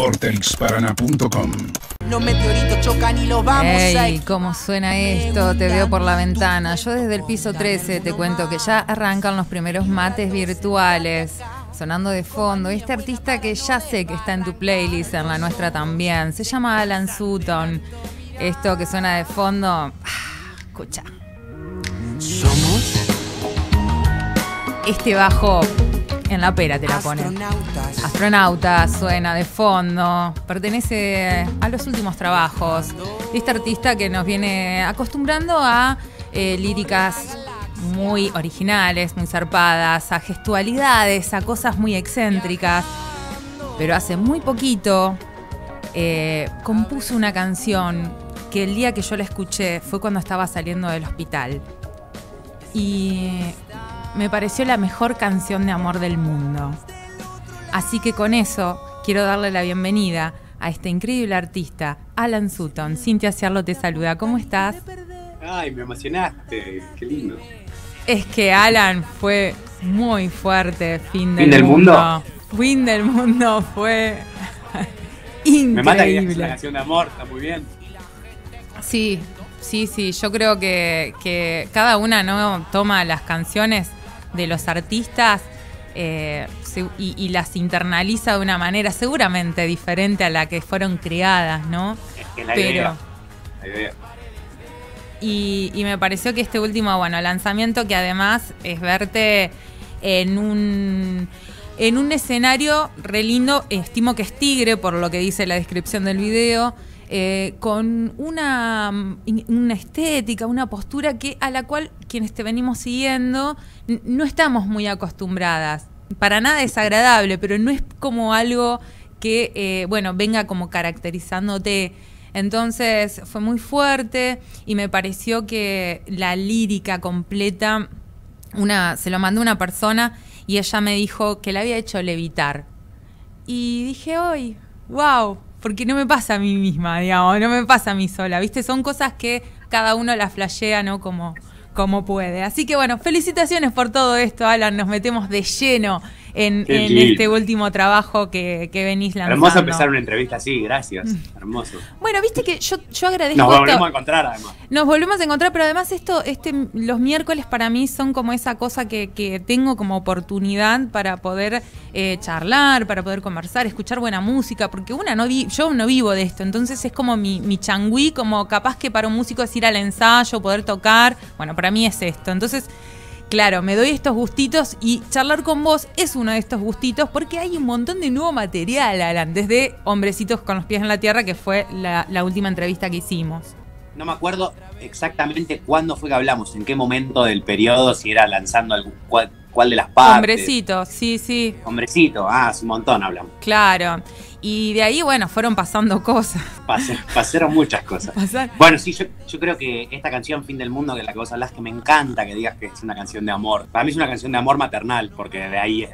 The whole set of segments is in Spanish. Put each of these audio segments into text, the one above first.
Vortexparana.com Los meteoritos chocan y los vamos a Ey, cómo suena esto, te veo por la ventana. Yo desde el piso 13 te cuento que ya arrancan los primeros mates virtuales. Sonando de fondo, este artista que ya sé que está en tu playlist, en la nuestra también, se llama Alan Sutton. Esto que suena de fondo, ah, escucha. Somos Este bajo en la pera te la pone. astronautas. Astronauta suena de fondo, pertenece a los últimos trabajos este artista que nos viene acostumbrando a eh, líricas muy originales, muy zarpadas, a gestualidades, a cosas muy excéntricas. Pero hace muy poquito eh, compuso una canción que el día que yo la escuché fue cuando estaba saliendo del hospital. Y me pareció la mejor canción de amor del mundo. Así que con eso quiero darle la bienvenida a este increíble artista, Alan Sutton. Cintia Ciarlo te saluda. ¿Cómo estás? Ay, me emocionaste, qué lindo. Es que Alan fue muy fuerte. Fin del, ¿Fin del mundo? Fin del mundo fue Me mata que increíble. una canción de amor, está muy bien. Sí, sí, sí. Yo creo que, que cada una no toma las canciones de los artistas eh, y, y las internaliza de una manera seguramente diferente a la que fueron creadas, ¿no? Es que la Pero idea. La idea. y, y me pareció que este último, bueno, lanzamiento que además es verte en un en un escenario re lindo, estimo que es tigre por lo que dice la descripción del video, eh, con una, mm, una estética, una postura que a la cual quienes te venimos siguiendo no estamos muy acostumbradas. Para nada desagradable, pero no es como algo que, eh, bueno, venga como caracterizándote. Entonces fue muy fuerte y me pareció que la lírica completa, una, se lo mandó una persona y ella me dijo que la había hecho levitar. Y dije, hoy, wow, porque no me pasa a mí misma, digamos, no me pasa a mí sola, ¿viste? Son cosas que cada uno las flashea, ¿no? Como, como puede. Así que bueno, felicitaciones por todo esto, Alan. Nos metemos de lleno en, este último trabajo que, que venís lanzando. Hermoso empezar una entrevista así, gracias. Hermoso. Bueno, viste que yo, yo agradezco Nos esto- volvemos a encontrar además. nos volvemos a encontrar, pero además esto, este, los miércoles para mí son como esa cosa que, que tengo como oportunidad para poder eh, charlar, para poder conversar, escuchar buena música, porque una no vi, yo no vivo de esto, entonces es como mi, mi changüí, como capaz que para un músico es ir al ensayo, poder tocar, bueno, para mí es esto. Entonces, claro, me doy estos gustitos y charlar con vos es uno de estos gustitos porque hay un montón de nuevo material, Alan, desde Hombrecitos con los pies en la tierra, que fue la, la última entrevista que hicimos. No me acuerdo exactamente cuándo fue que hablamos, en qué momento del periodo, si era lanzando algún, cuál, cuál de las partes. Hombrecito, sí, sí, Hombrecito, ah, hace un montón hablamos. claro. Y de ahí, bueno, fueron pasando cosas. Pas- pasaron muchas cosas. Pasaron- Bueno, sí, yo, yo creo que esta canción, Fin del Mundo, que es la que vos hablás, que me encanta que digas que es una canción de amor. Para mí es una canción de amor maternal, porque de ahí,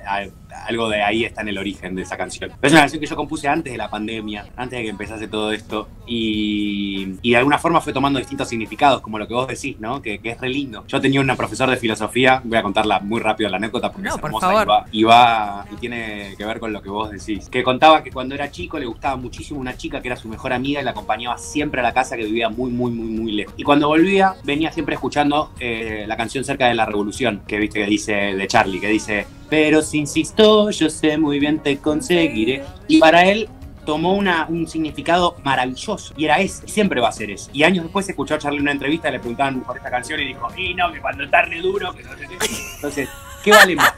algo de ahí está en el origen de esa canción. Pero es una canción que yo compuse antes de la pandemia, antes de que empezase todo esto, y, y de alguna forma fue tomando distintos significados, como lo que vos decís, ¿no? Que, que es re lindo. Yo tenía una profesora de filosofía, voy a contarla muy rápido la anécdota porque No, es por hermosa favor. y va, y va y tiene que ver con lo que vos decís. Que contaba que cuando era chico le gustaba muchísimo una chica que era su mejor amiga y la acompañaba siempre a la casa que vivía muy, muy, muy, muy lejos. Y cuando volvía, venía siempre escuchando eh, la canción Cerca de la Revolución, que viste que dice de Charlie, que dice, pero si insisto, yo sé muy bien te conseguiré. Y para él tomó una, un significado maravilloso. Y era ese, siempre va a ser ese. Y años después escuchó a Charlie una entrevista, le preguntaban por esta canción y dijo, y no, que cuando está re duro, que no sé qué. Entonces, ¿qué vale más?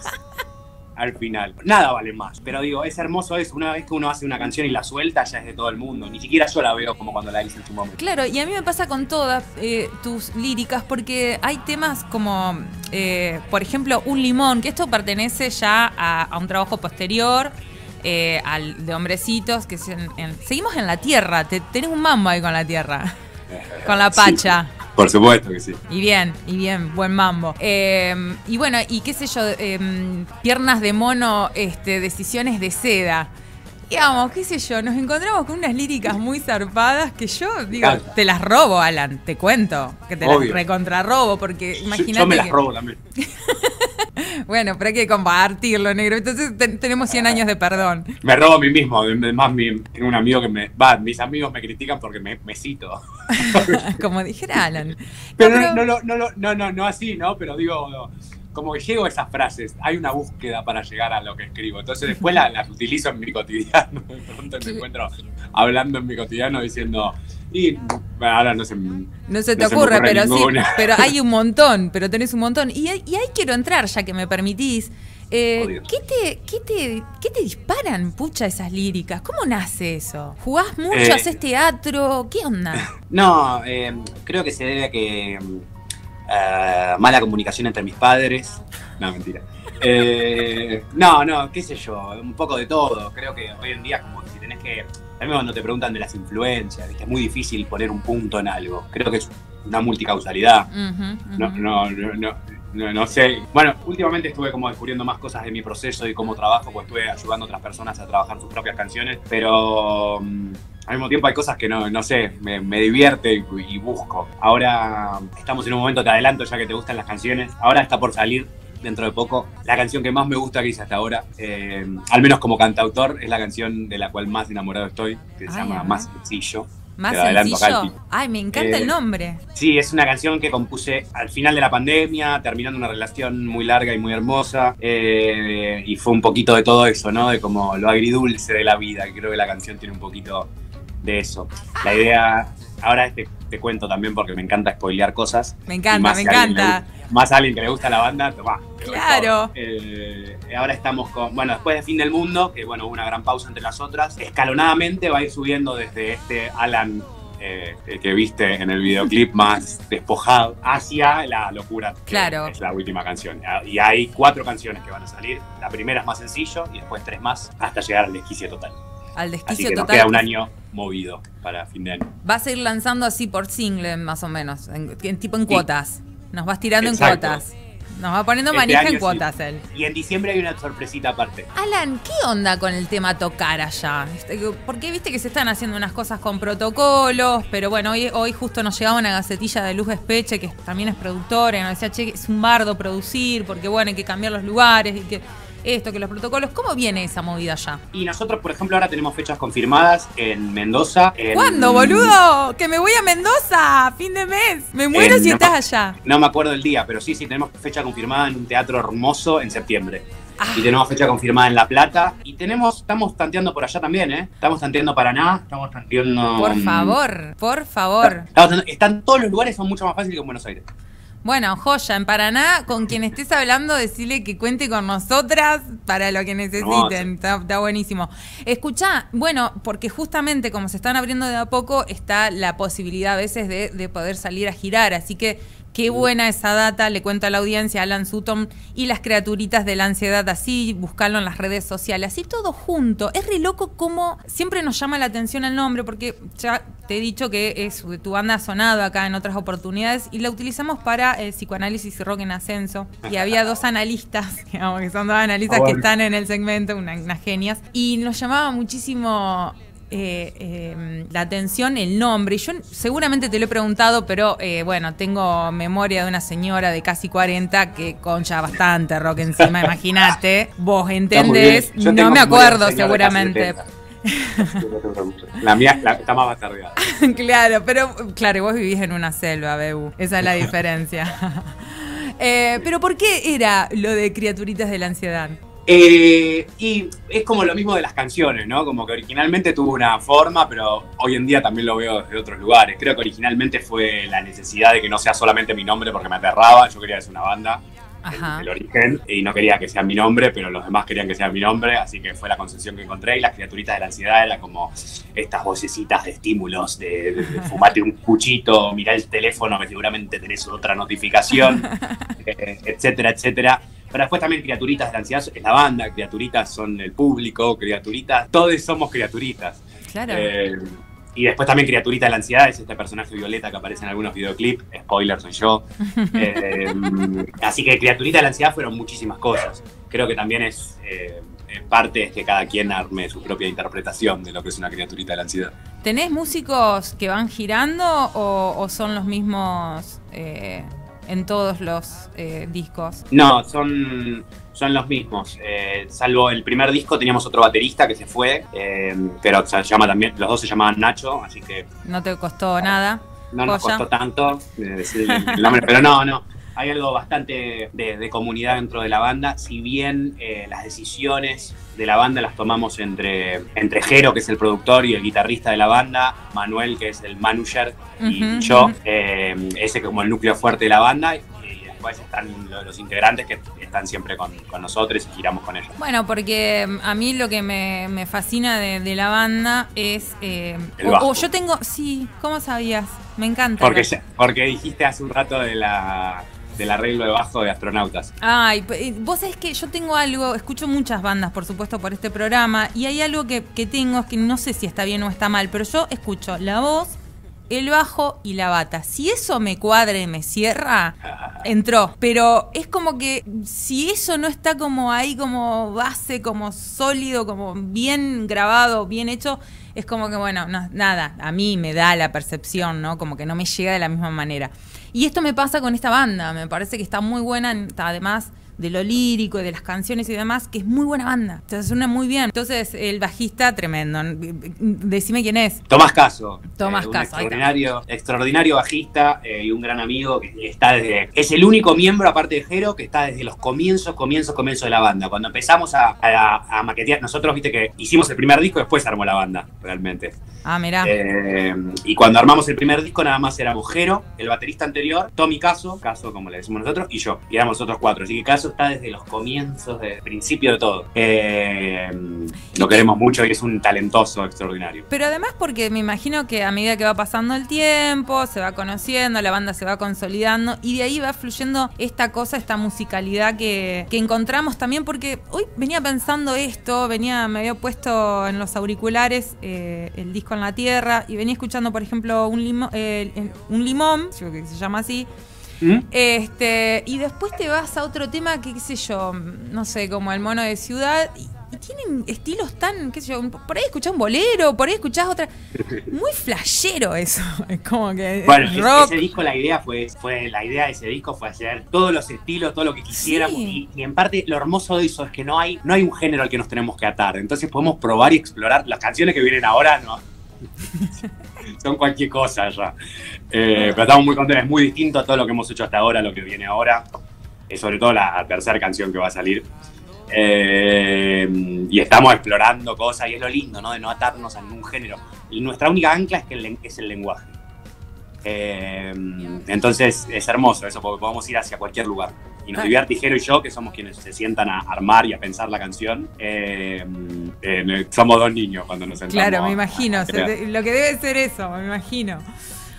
Al final, nada vale más. Pero digo, es hermoso eso. Una vez que uno hace una canción y la suelta, ya es de todo el mundo. Ni siquiera yo la veo como cuando la hice en su momento. Claro, y a mí me pasa con todas eh, tus líricas, porque hay temas como, eh, por ejemplo, Un Limón, que esto pertenece ya a un trabajo posterior, eh, al de Hombrecitos, que es en- seguimos en la tierra, te, tenés un mambo ahí con la tierra, con la Sí. pacha. Por supuesto que sí. Y bien, y bien, buen mambo. Eh, y bueno, y qué sé yo, eh, piernas de mono, este, decisiones de seda. Digamos, qué sé yo, nos encontramos con unas líricas muy zarpadas que yo, digo, te las robo, Alan, te cuento, que te Obvio. las recontrarrobo, porque imagínate yo me las que- robo también. Bueno, pero hay que compartirlo, negro, entonces te- tenemos 100 años de perdón. Me robo a mí mismo. Además, mi, tengo un amigo que me. Va, mis amigos me critican porque me, me cito. Como dijera Alan. No, Pero no, pero- no, no, lo- no, no, no así, ¿no? Pero digo, no, como que llego a esas frases. Hay una búsqueda para llegar a lo que escribo. Entonces después la- las utilizo en mi cotidiano. De pronto me encuentro hablando en mi cotidiano diciendo. Y bueno, ahora no se No se te no se me ocurre, pero ninguna. sí, pero hay un montón, pero tenés un montón. Y, ahí- y ahí quiero entrar, ya que me permitís. Eh. ¿qué, te, qué, te, ¿Qué te disparan, pucha, esas líricas? ¿Cómo nace eso? ¿Jugás mucho? Eh. ¿Haces teatro? ¿Qué onda? No, eh, creo que se debe a que. Eh, mala comunicación entre mis padres. No, mentira. Eh, no, no, qué sé yo, un poco de todo. Creo que hoy en día, como que si tenés que. También cuando te preguntan de las influencias, ¿viste? es muy difícil poner un punto en algo. Creo que es una multicausalidad. No, no, no, no, no sé. Bueno, últimamente estuve como descubriendo más cosas de mi proceso y cómo trabajo, pues estuve ayudando a otras personas a trabajar sus propias canciones, pero mm, al mismo tiempo hay cosas que no, no sé, me, me divierte y, y busco. Ahora estamos en un momento, te adelanto ya que te gustan las canciones, ahora está por salir dentro de poco la canción que más me gusta que hice hasta ahora, eh, al menos como cantautor, es la canción de la cual más enamorado estoy, que se Ay, llama. Más Sencillo. ¿Más sencillo? Ay, me encanta Eh, el nombre. Sí, es una canción que compuse al final de la pandemia, terminando una relación muy larga y muy hermosa. eh, y fue un poquito de todo eso, ¿no? De como lo agridulce de la vida. que Creo que la canción tiene un poquito de eso. La idea, ahora te, te cuento también porque me encanta spoilear cosas. Me encanta, más me si le encanta. más a alguien que le gusta la banda, doy Claro. Eh, ahora estamos con, bueno, después de Fin del Mundo, que bueno, hubo una gran pausa entre las otras, escalonadamente va a ir subiendo desde este Alan eh, que viste en el videoclip más despojado hacia la locura. que Claro. Es la última canción. Y hay cuatro canciones que van a salir. La primera es más sencillo y después tres más hasta llegar al desquicio total. Al Así desquicio que nos total. queda un año movido para fin de año. Vas a ir lanzando así por single, más o menos, en, en- tipo en Sí. cuotas. Nos vas tirando Exacto. en cuotas. Nos va poniendo Este manija en sí. cuotas él. Y en diciembre hay una sorpresita aparte. Alan, ¿qué onda con el tema tocar allá? Porque viste que se están haciendo unas cosas con protocolos, pero bueno, hoy, hoy justo nos llegaba una gacetilla de Luz Espeche, que también es productora, y nos decía, che, es un bardo producir, porque bueno, hay que cambiar los lugares y que esto, que los protocolos. ¿Cómo viene esa movida allá? Y nosotros, por ejemplo, ahora tenemos fechas confirmadas en Mendoza. en- ¿Cuándo, boludo? Que me voy a Mendoza, fin de mes. Me muero si no. estás allá. No me acuerdo el día, pero sí, sí, tenemos fecha confirmada en un teatro hermoso en septiembre. Ah. Y tenemos fecha confirmada en La Plata. Y tenemos, estamos tanteando por allá también, ¿eh? Estamos tanteando Paraná, estamos tanteando... Por favor, por favor. Estamos están todos los lugares, son mucho más fáciles que en Buenos Aires. Bueno, joya, en Paraná, con quien estés hablando, decirle que cuente con nosotras para lo que necesiten. Está, está buenísimo. Escuchá, bueno, porque justamente como se están abriendo de a poco, está la posibilidad a veces de, de poder salir a girar. Así que qué buena esa data, le cuento a la audiencia, Alan Sutton y las criaturitas de la ansiedad, así, buscarlo en las redes sociales, así todo junto. Es re loco cómo siempre nos llama la atención el nombre, porque ya te he dicho que es, tu banda ha sonado acá en otras oportunidades y la utilizamos para eh, psicoanálisis y rock en ascenso. Y había dos analistas, digamos que son dos analistas que están en el segmento, una- unas genias, y nos llamaba muchísimo eh, eh, la atención el nombre. Y yo seguramente te lo he preguntado, pero eh, bueno, tengo memoria de una señora de casi 40 que concha bastante rock encima, imagínate. Vos entendés, no me acuerdo seguramente. 70. La mía la- está más bastardeada. claro, pero claro, vos vivís en una selva, Bebu. Esa es la diferencia. Eh, pero ¿por qué era lo de criaturitas de la ansiedad? Eh, y es como lo mismo de las canciones, ¿no? Como que originalmente tuvo una forma, pero hoy en día también lo veo desde otros lugares. Creo que originalmente fue la necesidad de que no sea solamente mi nombre porque me aterraba. Yo quería hacer una banda, el, origen, y no quería que sea mi nombre, pero los demás querían que sea mi nombre, así que fue la concepción que encontré. Y las criaturitas de la ansiedad eran como estas vocecitas de estímulos, de, de- de fumate un puchito, mirá el teléfono que seguramente tenés otra notificación, eh, etcétera, etcétera. Pero después también criaturitas de la ansiedad es la banda, criaturitas son el público, criaturitas, todos somos criaturitas. Claro. Eh, y después también Criaturita de la Ansiedad, es este personaje violeta que aparece en algunos videoclips. Spoiler, soy yo. Eh, así que Criaturita de la Ansiedad fueron muchísimas cosas. Creo que también es. eh, eh, parte es que cada quien arme su propia interpretación de lo que es una criaturita de la ansiedad. ¿Tenés músicos que van girando o, o son los mismos eh, en todos los eh, discos? No, son, son los mismos. Eh, salvo el primer disco teníamos otro baterista que se fue, eh, pero se llama también, los dos se llamaban Nacho, así que No te costó nada. no nos Joya. costó tanto eh, decir el nombre, pero no, no. Hay algo bastante de, de comunidad dentro de la banda, si bien eh, las decisiones de la banda las tomamos entre, entre Jero, que es el productor y el guitarrista de la banda, Manuel, que es el manager, y yo, ujú. eh, ese como el núcleo fuerte de la banda, y, después están lo- los integrantes que están siempre con, con nosotros y giramos con ellos. Bueno, porque mm, a mí lo que me, me fascina de, de la banda es... eh, El o- bajo. o yo tengo... Sí, ¿cómo sabías? Me encanta. Porque, porque dijiste hace un rato de la, del arreglo de bajo de astronautas. Ay, vos sabés que yo tengo algo, escucho muchas bandas, por supuesto, por este programa, y hay algo que, que tengo, que no sé si está bien o está mal, pero yo escucho la voz, el bajo y la bata. Si eso me cuadra y me cierra, entró. Pero es como que si eso no está como ahí, como base, como sólido, como bien grabado, bien hecho, es como que, bueno, no, nada, a mí me da la percepción, ¿no? Como que no me llega de la misma manera. Y esto me pasa con esta banda, me parece que está muy buena, en- además de lo lírico y de las canciones y demás, que es muy buena banda. O sea, suena muy bien. Entonces, el bajista, tremendo. Decime quién es. Tomás Caso. Tomás un Caso. Extraordinario, extraordinario bajista eh, y un gran amigo que está desde. Es el único miembro, aparte de Jero, que está desde los comienzos, comienzos, comienzos de la banda. Cuando empezamos a, a- a maquetear, nosotros, viste que hicimos el primer disco, después se armó la banda, realmente. Ah, mirá. Eh, y cuando armamos el primer disco, nada más éramos Jero, el baterista anterior, Tommy Caso, Caso como le decimos nosotros, y yo. Y éramos nosotros cuatro. Así que Caso está desde los comienzos, desde el principio de todo. Eh, lo queremos mucho y es un talentoso extraordinario. Pero además porque me imagino que a medida que va pasando el tiempo, se va conociendo, la banda se va consolidando y de ahí va fluyendo esta cosa, esta musicalidad que, que encontramos también porque hoy venía pensando esto, venía, me había puesto en los auriculares eh, el disco en la tierra y venía escuchando, por ejemplo, un, limo- eh, un limón, que se llama así, ¿Mm? este, y después te vas a otro tema que, qué sé yo, no sé, como el mono de ciudad. Y, y tienen estilos tan, qué sé yo, por ahí escuchás un bolero, por ahí escuchás otra. Muy flashero eso. Es como que. Bueno, es ese- rock. ese disco, la idea fue, fue, la idea de ese disco fue hacer todos los estilos, todo lo que quisiéramos. Sí. Y, y en parte lo hermoso de eso es que no hay, no hay un género al que nos tenemos que atar. Entonces podemos probar y explorar. Las canciones que vienen ahora no. Son cualquier cosa ya. Eh, pero estamos muy contentos. Es muy distinto a todo lo que hemos hecho hasta ahora, lo que viene ahora. Sobre todo la tercera canción que va a salir. Eh, y estamos explorando cosas y es lo lindo, ¿no? De no atarnos a ningún género. Y nuestra única ancla es, que el es el lenguaje. Eh, entonces es hermoso eso, porque podemos ir hacia cualquier lugar. Y nos Ah. divierte Jero y yo, que somos quienes se sientan a armar y a pensar la canción. Eh, eh, somos dos niños cuando nos sentamos. Claro, me imagino. se- lo que debe ser eso, me imagino.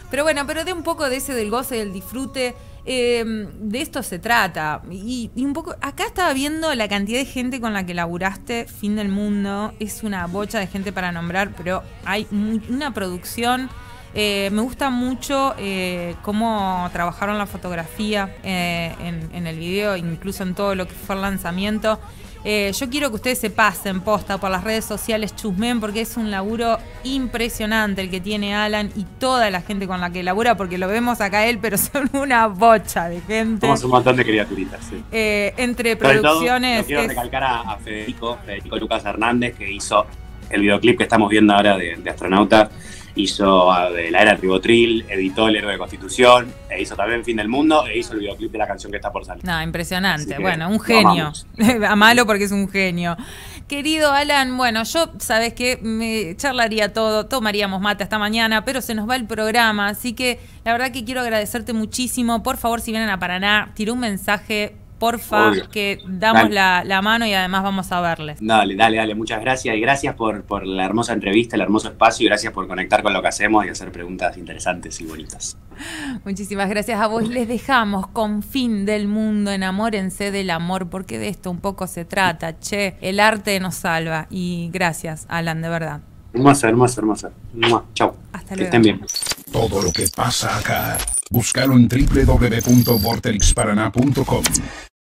Pero bueno, pero de un poco de ese del goce, del disfrute. eh, de esto se trata. Y, y un poco. Acá estaba viendo la cantidad de gente con la que laburaste, Fin del Mundo. Es una bocha de gente para nombrar, pero hay una producción. Eh, me gusta mucho eh, cómo trabajaron la fotografía eh, en, en el video, incluso en todo lo que fue el lanzamiento. Yo quiero que ustedes se pasen posta por las redes sociales, chusmen, porque es un laburo impresionante el que tiene Alan y toda la gente con la que labura, porque lo vemos acá él, pero son una bocha de gente. Somos un montón de criaturitas, sí. Entre todo, producciones. lo quiero es- recalcar a, a Federico, Federico Lucas Hernández, que hizo el videoclip que estamos viendo ahora de, de Astronauta. Hizo ah, de la era del Ribotril, editó El héroe de Constitución, e hizo también Fin del Mundo, e hizo el videoclip de la canción que está por salir. No, impresionante. Que Bueno, un genio. amamos. A malo porque es un genio. Querido Alan, bueno, yo, sabes que me charlaría todo, tomaríamos mate hasta mañana, pero se nos va el programa, así que la verdad que quiero agradecerte muchísimo. Por favor, si vienen a Paraná, tira un mensaje, porfa, Obvio. que damos la, la mano y además vamos a verles. Dale, dale, dale, muchas gracias. Y gracias por, por la hermosa entrevista, el hermoso espacio, y gracias por conectar con lo que hacemos y hacer preguntas interesantes y bonitas. Muchísimas gracias a vos. Les dejamos con fin del mundo. Enamórense del amor, porque de esto un poco se trata. Che, el arte nos salva. Y gracias, Alan, de verdad. Hermosa, hermosa, hermosa. Chau. Hasta Que luego. estén bien. Todo lo que pasa acá, búscalo en www.vortexparaná.com.